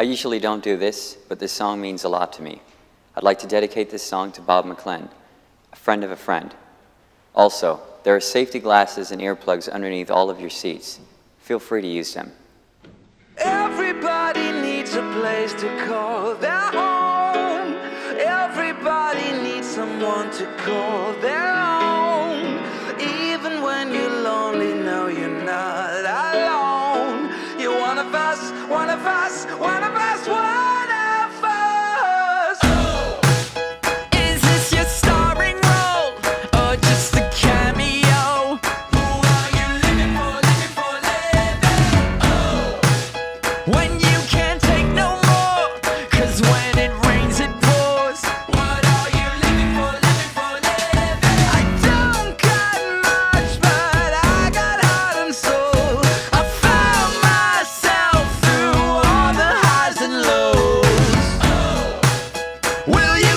I usually don't do this, but this song means a lot to me. I'd like to dedicate this song to Bob McClen, a friend of a friend. Also, there are safety glasses and earplugs underneath all of your seats. Feel free to use them. Everybody needs a place to call their home. Everybody needs someone to call their own. One of us, one of us, one of us, one. Will you?